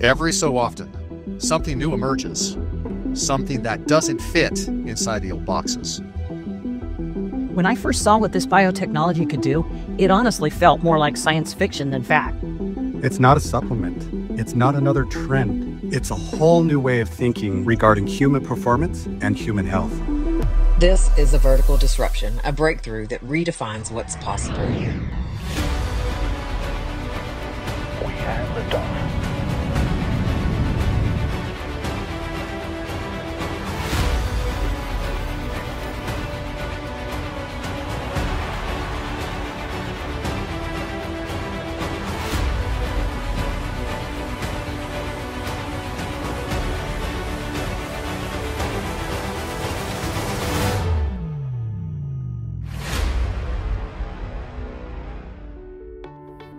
Every so often, something new emerges, something that doesn't fit inside the old boxes. When I first saw what this biotechnology could do, it honestly felt more like science fiction than fact. It's not a supplement. It's not another trend. It's a whole new way of thinking regarding human performance and human health. This is a vertical disruption, a breakthrough that redefines what's possible. We have the dog.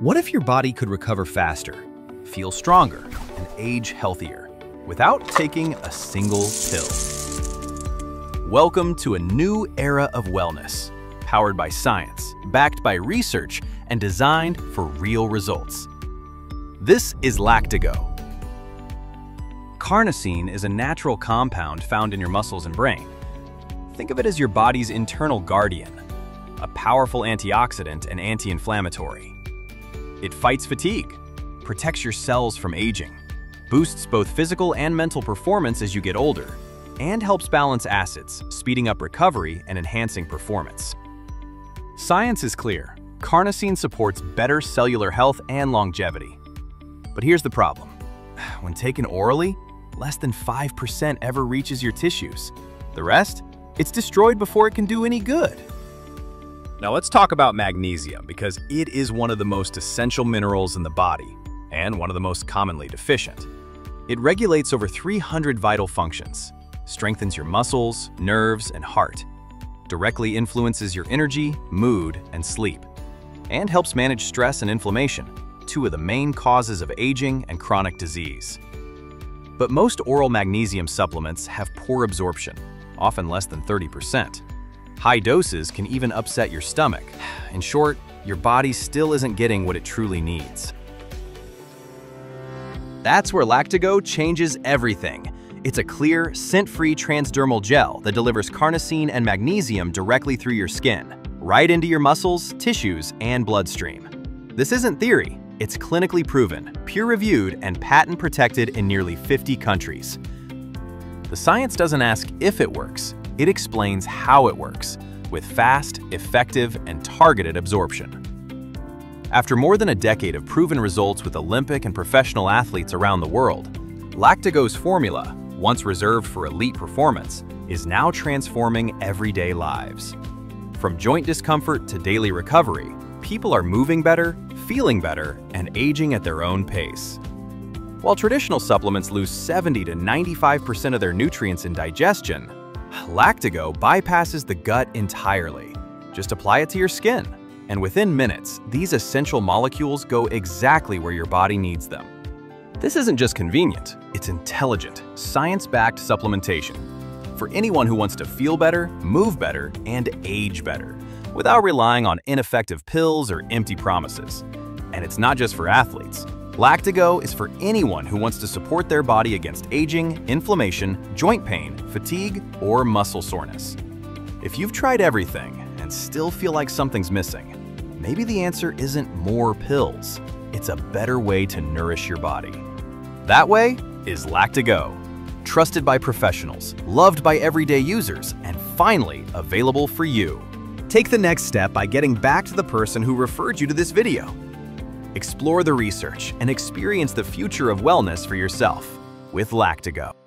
What if your body could recover faster, feel stronger, and age healthier without taking a single pill? Welcome to a new era of wellness, powered by science, backed by research, and designed for real results. This is Lactigo. Carnosine is a natural compound found in your muscles and brain. Think of it as your body's internal guardian, a powerful antioxidant and anti-inflammatory. It fights fatigue, protects your cells from aging, boosts both physical and mental performance as you get older, and helps balance acids, speeding up recovery and enhancing performance. Science is clear. Carnosine supports better cellular health and longevity. But here's the problem. When taken orally, less than 5% ever reaches your tissues. The rest? It's destroyed before it can do any good. Now let's talk about magnesium because it is one of the most essential minerals in the body and one of the most commonly deficient. It regulates over 300 vital functions, strengthens your muscles, nerves, and heart, directly influences your energy, mood, and sleep, and helps manage stress and inflammation, two of the main causes of aging and chronic disease. But most oral magnesium supplements have poor absorption, often less than 30%. High doses can even upset your stomach. In short, your body still isn't getting what it truly needs. That's where Lactigo changes everything. It's a clear, scent-free transdermal gel that delivers carnosine and magnesium directly through your skin, right into your muscles, tissues, and bloodstream. This isn't theory. It's clinically proven, peer-reviewed, and patent-protected in nearly 50 countries. The science doesn't ask if it works, it explains how it works, with fast, effective, and targeted absorption. After more than a decade of proven results with Olympic and professional athletes around the world, Lactigo's formula, once reserved for elite performance, is now transforming everyday lives. From joint discomfort to daily recovery, people are moving better, feeling better, and aging at their own pace. While traditional supplements lose 70 to 95% of their nutrients in digestion, Lactigo bypasses the gut entirely. Just apply it to your skin, and within minutes, these essential molecules go exactly where your body needs them. This isn't just convenient, it's intelligent, science-backed supplementation for anyone who wants to feel better, move better, and age better, without relying on ineffective pills or empty promises. And it's not just for athletes. Lactigo is for anyone who wants to support their body against aging, inflammation, joint pain, fatigue, or muscle soreness. If you've tried everything and still feel like something's missing, maybe the answer isn't more pills. It's a better way to nourish your body. That way is Lactigo. Trusted by professionals, loved by everyday users, and finally available for you. Take the next step by getting back to the person who referred you to this video Explore the research and experience the future of wellness for yourself with Lactigo.